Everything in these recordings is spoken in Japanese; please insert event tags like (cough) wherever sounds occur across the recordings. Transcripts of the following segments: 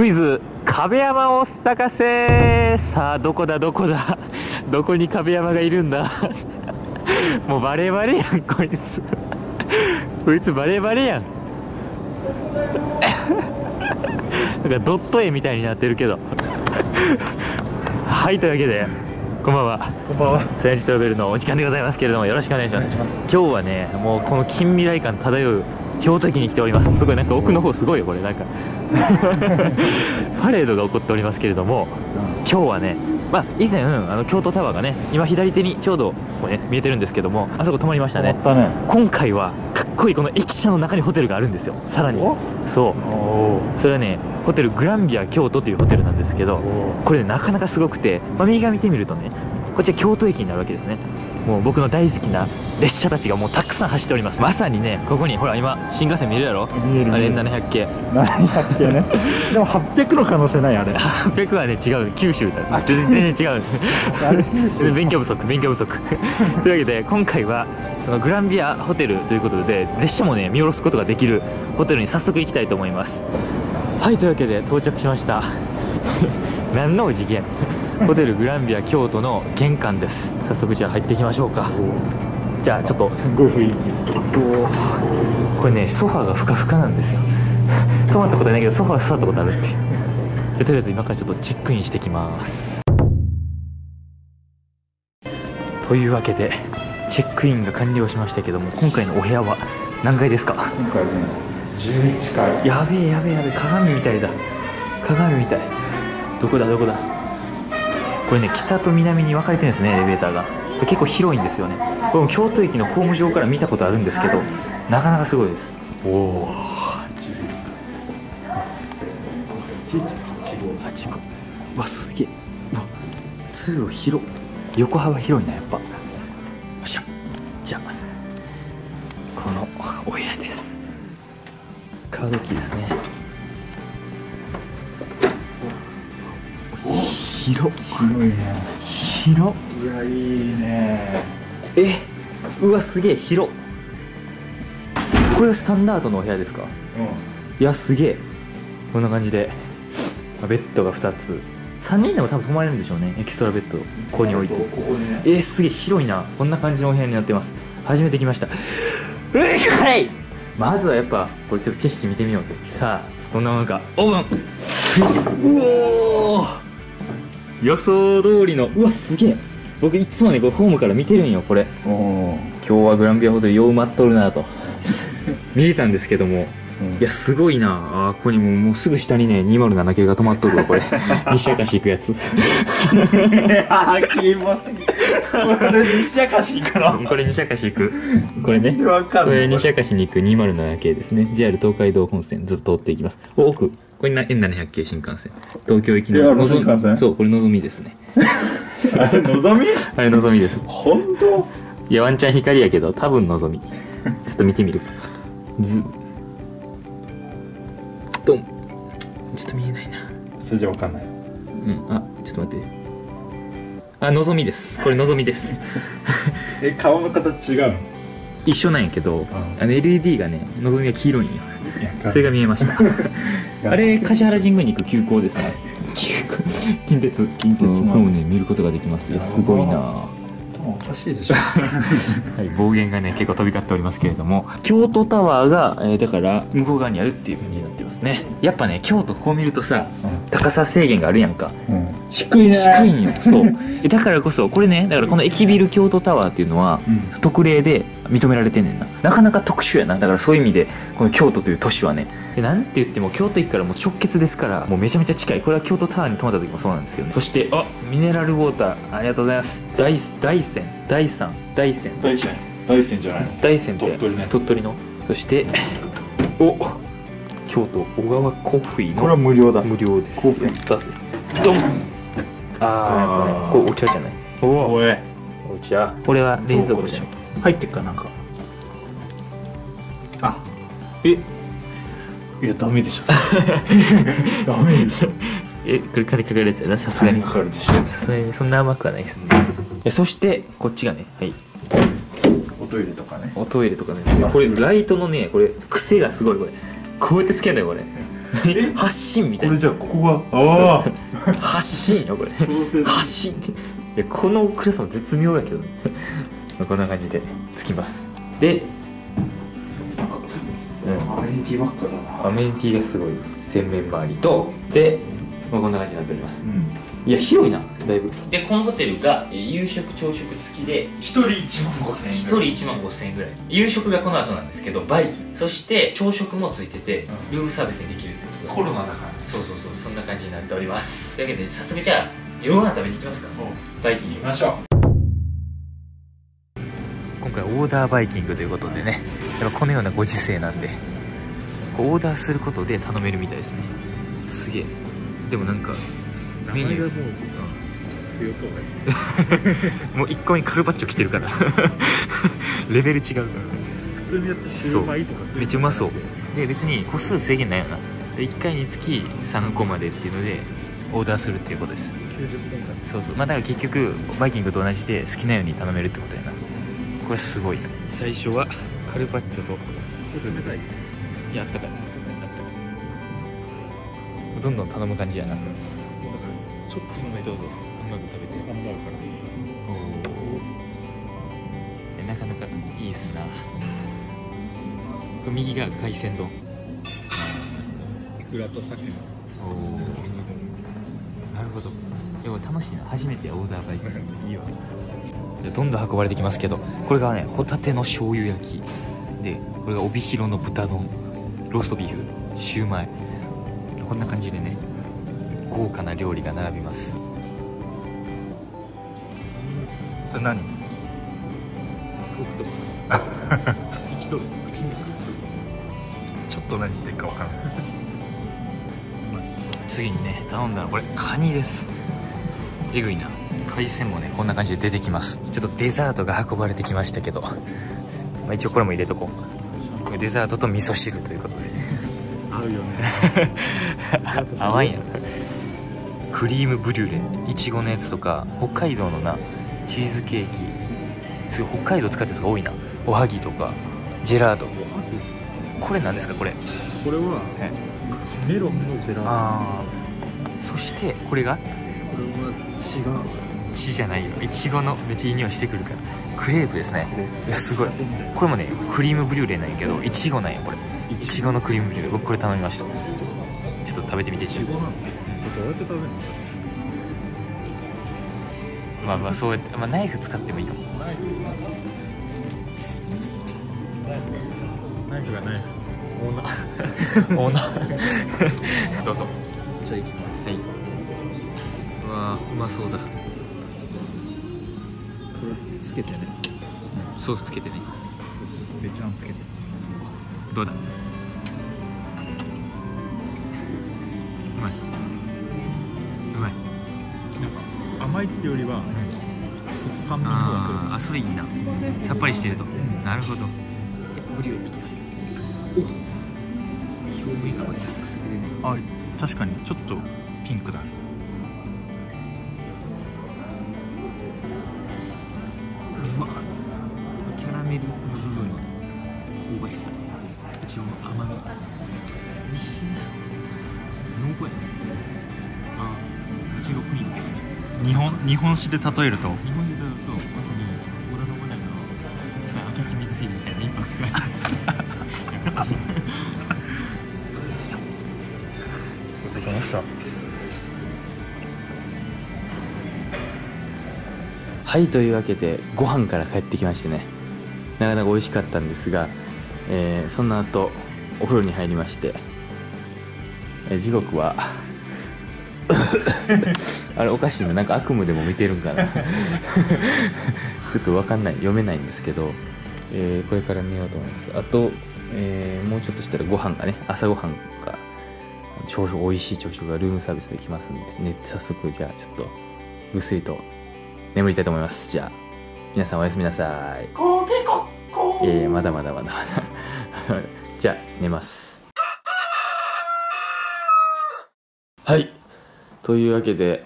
クイズ壁山を探せさあどこだどこだ？(laughs) どこに壁山がいるんだ？(laughs) もうバレバレやんこいつ。こいつバレバレやん。(laughs) なんかドット絵みたいになってるけど。はいというわけでこんばんは。こんばんは。サイエンストラベルのお時間でございますけれどもよろしくお願いします。今日はねもうこの近未来感漂う京都駅に来ております。すごいなんか奥の方すごいよこれなんか。パレードが起こっておりますけれども今日はねまあ以前あの京都タワーがね今左手にちょうどこうね見えてるんですけどもあそこ止まりましたね。たね。今回はかっこいいこの駅舎の中にホテルがあるんですよ。さらに。おそう。それはねホテルグランビア京都というホテルなんですけどこれねなかなかすごくて、まあ、右側見てみるとねこっちは京都駅になるわけですねもう僕の大好きな列車たちがもうたくさん走っております。まさにねここにほら今新幹線見えるやろ？あれ見える見える。700系何やっけね。(laughs) でも800の可能性ないあれ。800はね違う。九州だ。全然全然違う。勉強不足勉強不足。(laughs) というわけで今回はそのグランビアホテルということで列車もね見下ろすことができるホテルに早速行きたいと思います。はいというわけで到着しました。(laughs) 何のお次元？ホテルグランビア京都の玄関です。早速じゃあ入っていきましょうか。じゃあちょっと。すごい雰囲気。これねソファーがふかふかなんですよ。(laughs) 泊まったことないけどソファー座ったことあるっていう。じゃあとりあえず今からちょっとチェックインしてきます。というわけでチェックインが完了しましたけども今回のお部屋は何階ですか？今回ね11階。やべえやべえやべえ。鏡みたいだ。鏡みたい。どこだどこだ？これね北と南に分かれてるんですねエレベーターが。結構広いんですよね。これも京都駅のホーム上から見たことあるんですけどなかなかすごいです。おお8号うわすげえ。うわ通路広横幅広いなやっぱ。よっしゃ。じゃあこのお部屋です。カードキーですね。広っ。広いね。広うわいいね。えうわすげえ広これがスタンダードのお部屋ですか？いやすげえ。こんな感じで。まあベッドが2つ。3人でも多分泊まれるんでしょうね。エキストラベッドをここに置いて。ここにね。えー、すげえ広いな。こんな感じのお部屋になってます。初めて来ました。ういはいまずはやっぱこれちょっと景色見てみようぜ。さあどんなものか。オープン。うおー予想通りのうわすげえ。僕いつもねこれホームから見てるんよこれ。おお今日はグランビアホテルよう埋まっとるなと。(laughs) 見えたんですけども。うん。いやすごいな。あーここにもうもうすぐ下にね207系が止まっとるわこれ。(laughs) 西明石行くやつ。ああ切りますこれ西明石行くの？これ西明石行く。これね。これ西明石に行く207系ですね。JR 東海道本線ずっと通っていきます。お奥これな N700 系新幹線。東京行きのの幹線？そうこれのぞみですね。(laughs) あれのぞみ？あれのぞみです。本当？いやワンチャン光やけど多分のぞみ。ちょっと見てみる。ず。ドン。ちょっと見えないな。それじゃわかんない。うん。あちょっと待って。あのぞみです。これのぞみです。(laughs) え顔の形違うの？一緒なんやけどあの LED がねのぞみが黄色いんよそれが見えました。(laughs) あれ橿原神宮に行く急行ですね。近鉄近鉄の。うんこれもね見ることができます。いやすごいな。頭おかしいでしょ。(laughs) はい、暴言がね結構飛び交っておりますけれども。京都タワーが、えーだから向こう側にあるっていう感じになってますね。やっぱね京都こう見るとさ高さ制限があるやんか。うん低いね。低いんよ。(laughs) そう。えだからこそこれねだからこの駅ビル京都タワーっていうのは、うん。特例で認められてんねんな。なかなか特殊やな。だからそういう意味でこの京都という都市はね。でなんて言っても京都駅からもう直結ですからもうめちゃめちゃ近い。これは京都タワーに泊まった時もそうなんですけどね。そしてあミネラルウォーターありがとうございます。大大山。大山。大山。大山。大山じゃないの？大山って。鳥取ね。鳥取の。そしてお。京都小川コーヒーこれはの無料だ。無料です。コーヒーやったぜ。ドンああこれお茶じゃない？おおおいお茶。これは冷蔵庫じゃない？入ってっかなんか。あ。え。いやダメでしょ (laughs) ダメでしょ。えこれ金かかるやつやなさすがに。かかるでしょ。それそんな甘くはないですね。えそしてこっちがねはい。おトイレとかね。おトイレとかね。これライトのねこれ癖がすごいこれ。こうやってつけんだよこれ発信みたいな。じゃあここが？ああ発信よこれ。調整発信。いやこの暗さも絶妙やけどね。ま (laughs) あこんな感じでつきます。で、うん、アメニティばっかだな。アメニティがすごい。洗面周りと。で、まあ、こんな感じになっております。うんいや広いなだいぶ。でこのホテルがえー夕食朝食付きで一人1万5000円1人1万5000円ぐらい。夕食がこの後なんですけどバイキング。そして朝食もついててうん。ルームサービスにできるってことでコロナだからそうそうそうそんな感じになっております。というわけで早速じゃあ夜ご飯食べに行きますか。バイキング。行きましょ今回オーダーバイキングということでねやっぱこのようなご時世なんでこうオーダーすることで頼めるみたいですね。すげえ。でもなんかメニュー。もう強そうだよ (laughs) もう1個目にカルパッチョ来てるから。(laughs) レベル違うから。普通にやってシューマイとかするめっちゃうまそう。で別に個数制限ないよなで1回につき3個までっていうのでオーダーするっていうことです。90分間。そうそう。まあだから結局バイキングと同じで好きなように頼めるってことやな。これすごい最初はカルパッチョと冷たいいやあったかい。あったかい。どんどん頼む感じやなちょっとどうぞ。うまく食べて。ハンバー。グからおなかなかいいっすな。右が海鮮丼。イクラと鮭の。おおなるほど。でも楽しいな。初めてオーダーバイキング丼いいよじゃあどんどん運ばれてきますけどこれがねホタテの醤油焼き。でこれが帯広の豚丼。ローストビーフ。シューマイ。こんな感じでね豪華な料理が並びますそれ何？オクトパス。生きとる。口にちょっと何言ってるかわからない。次にね頼んだのこれカニです。えぐいな。海鮮もねこんな感じで出てきます。ちょっとデザートが運ばれてきましたけど、まあ、一応これも入れとこう。これデザートと味噌汁ということで。合うよね。(laughs) 甘いな。クリームブリュレ。いちごのやつとか北海道のなチーズケーキ。すごい北海道使ってるやつが多いな。おはぎとかジェラートこれ何ですかこれ？これはえ？メロンのジェラートああそしてこれが？これは違う血じゃないよ。いちごのめっちゃいい匂いしてくるから。クレープですね。いやすごい。これもねクリームブリュレなんやけどいちごなんやこれ。いちごのクリームブリュレ。僕これ頼みました。ちょっと食べてみて。いちごなんだ。どうやって食べるの？まあまあそうやって、まあ、ナイフ使ってもいいかも。ナイフナイフがない。オーナー。(laughs) オーナー。どうぞ。じゃあいきます。はい。うわーうまそうだ。これつけてね。ソースつけてね。そうそう。べちゃんつけて。どうだ？甘いってよりはそ酸味の方がくる。あーあそれいいな。さっぱりしてると、ん。なるほど。じゃあブリュレいきます。お表面がサクサクでね。あ確かに。ちょっとピンクだ。ねうまっ。キャラメルの部分の香ばしさ。いちごの甘み。美味しいな。濃厚やなあいちごプリンって感じ日本日本酒で例えると。日本でだとまさに織田信長の明智光秀みたいなインパクトがあるんです。よかったしごちそうさまでした。はいというわけでご飯から帰ってきましてね。なかなか美味しかったんですが、えーその後お風呂に入りまして、えー時刻は (laughs) あれおかしいな。なんか悪夢でも見てるんかな。(laughs) ちょっと分かんない。読めないんですけど、えーこれから寝ようと思います。あと、えーもうちょっとしたらご飯がね朝ごはんが朝食美味しい朝食がルームサービスできますんで、ね、早速じゃあちょっとぐっすりと眠りたいと思います。じゃあ皆さんおやすみなさい。コケコッコいやいやまだまだまだまだ。(laughs) じゃあ寝ます。はいというわけで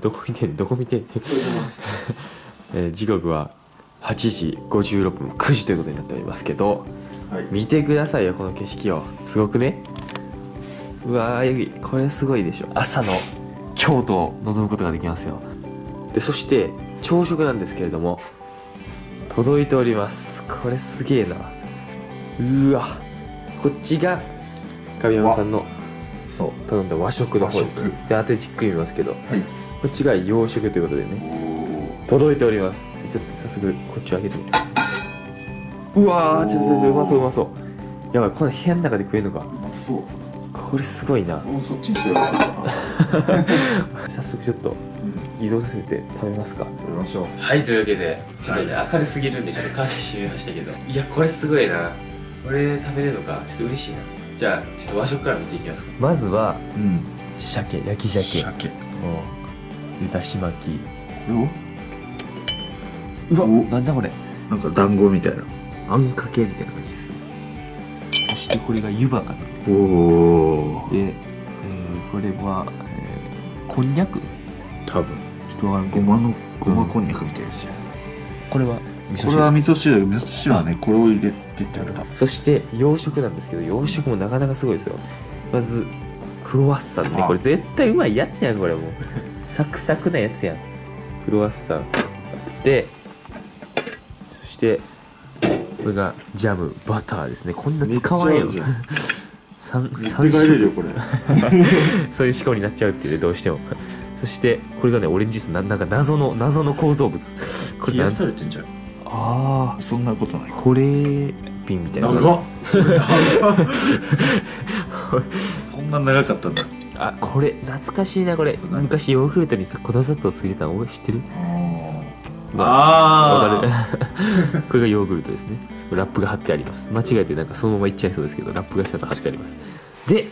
どこ見てんどこ見てん？(laughs) えー時刻は8時56分9時ということになっておりますけどはい。見てくださいよこの景色を。すごくね？うわーこれすごいでしょ。朝の京都を望むことができますよ。でそして朝食なんですけれども届いております。これすげえな。うわ。こっちが神山さんの頼んだ和食の方です和食。で後でじっくり見ますけど。はい。こっちが洋食ということでね。お届いております。ちょっと早速こっちを開けてみて。うわーちょっとちょっとうまそううまそう。やばいこの部屋の中で食えるのか。うまそう。これすごいな。もうそっちにすればよ。(laughs) 早速ちょっと移動させて食べますか。やりましょう。はいというわけでちょっとね、明るすぎるんでちょっとカーテン閉めましたけど。いやこれすごいな。これ食べれるのか。ちょっと嬉しいなじゃあちょっと和食から見ていきますか。まずはうん。鮭焼き鮭。鮭。こうん。でだし巻き。うわお？なんだこれ。なんか団子みたいな。あんかけみたいな感じです。ねそしてこれが湯葉かな。おおで、えーこれは、えーこんにゃく。多分。ちょっとわからんけど。ごまのごまこんにゃくみたいですよ。これはこれは汁味噌汁。味噌汁はねこれを入れてってあれだ。そして洋食なんですけど洋食もなかなかすごいですよ。まずクロワッサンね。あ。これ絶対うまいやつやんこれもう。サクサクなやつやん。クロワッサン。でそしてこれがジャム。バターですね。こんな使わん (laughs) よ三三種これ。(laughs) そういう思考になっちゃうっていうねどうしても。そしてこれがねオレンジジュースななんか謎の謎の構造物。これ冷やされてんじゃんああそんなことない。これピンみたいな。長っ。(laughs) そんな長かったんだ。あこれ懐かしいなこれ。昔ヨーグルトにさ粉砂糖ついてたの知ってる？わあかる。(laughs) これがヨーグルトですね。ラップが貼ってあります。間違えてなんかそのままいっちゃいそうですけどラップがちゃんと貼ってあります。で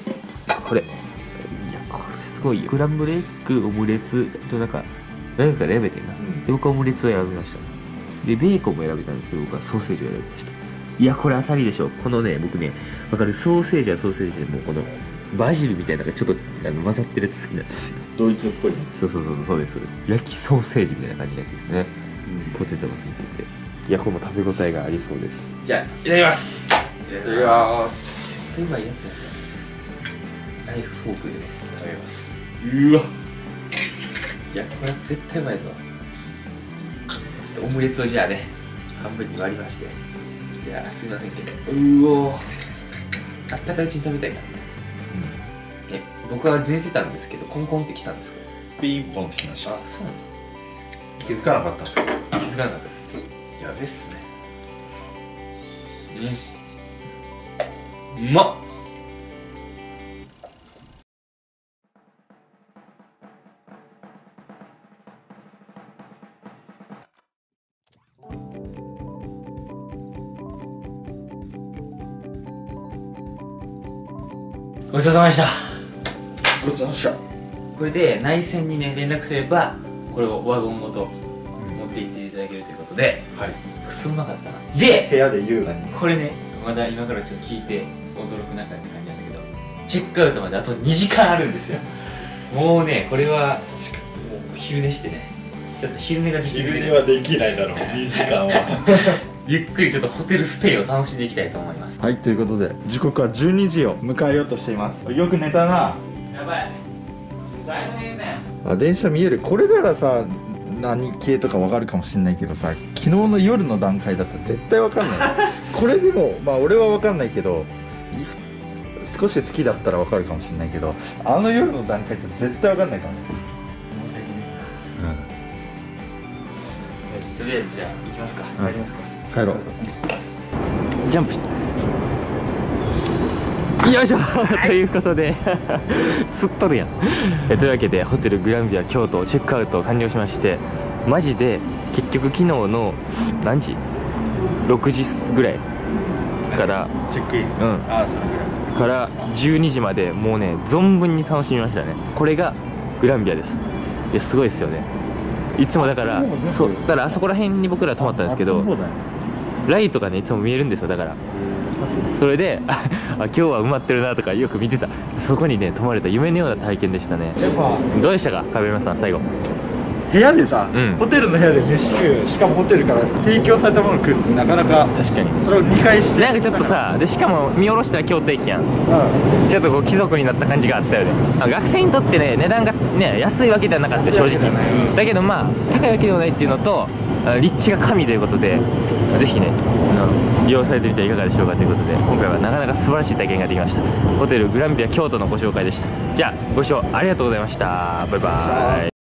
これ。いやこれすごいよ。クランブルエッグオムレツとなんか何かから選べてんな、ん。で僕はオムレツを選びましたでベーコンも選べたんですけど僕はソーセージを選びました。いやこれ当たりでしょこのね僕ねわかる？ソーセージはソーセージでもうこのバジルみたいなのがちょっとあの混ざってるやつ好きなんですよ。ドイツっぽいね。そうそうそうそうですそうです。焼きソーセージみたいな感じのやつですね。ポテトもついていて。いやこれも食べ応えがありそうです。じゃあいただきます。いただきます。絶対うまいやつやねナイフフォークでね食べますうわ。いやこれ絶対うまいぞちょっとオムレツをじゃあね半分に割りまして。いやすいませんけどうお。あったかいうちに食べたいからねえ僕は寝てたんですけどコンコンって来たんですか？ピンポンってきました。あそうなんですか気づかなかったんです。か気づかなかったです。やべっすね。うん。うまっちそうさまでした。ごちそうさまでした。これで内線にね連絡すればこれをワゴンごと持って行っていただけるということではい。くそうまかったな。で部屋で優雅に。これねまだ今からちょっと聞いて驚く中って感じなんですけどチェックアウトまであと2時間あるんですよ。もうねこれはもう昼寝してね。ちょっと昼寝ができる昼寝はできないだろう。2時間は (laughs) ゆっくりちょっとホテルステイを楽しんでいきたいと思います。はいということで時刻は12時を迎えようとしています。よく寝たな。やばい。だいぶ寝てたよ。あ電車見える。これならさ何系とかわかるかもしれないけどさ昨日の夜の段階だったら絶対わかんない。(laughs) これでもまあ俺はわかんないけどい少し好きだったらわかるかもしれないけどあの夜の段階って絶対わかんないからね。申し訳ない。よしとりあえずじゃあ行きますか。はい。帰りますか帰ろう。ジャンプ。してよいしょ。ということで (laughs) 釣っとるやん。えというわけでホテルグランビア京都チェックアウト完了しましてマジで結局昨日の何時 ?6 時ぐらいからチェックイン。うん。ああそれぐらい。から12時までもうね存分に楽しみましたね。これがグランビアです。いやすごいですよね。いつもだからあそうだ。からあそこら辺に僕ら泊まったんですけどあそうだよライトがねいつも見えるんですよだから。それで (laughs) ああ今日は埋まってるなとかよく見てた。そこにね泊まれた夢のような体験でしたね。どうでしたか？壁山さん最後。部屋でさ、うん。ホテルの部屋で飯食うしかもホテルから提供されたもの食うってなかなか確かに。それを2回してなんかちょっとさでしかも見下ろしたら京都駅やん。うちょっとこう貴族になった感じがあったよね。あ学生にとってね値段がね安いわけではなかった正直。だけどまあ高いわけではないっていうのとあ立地が神ということでぜひねあの利用されてみてはいかがでしょうかということで今回はなかなか素晴らしい体験ができました。ホテルグランピア京都のご紹介でした。じゃあご視聴ありがとうございました。バイバイ。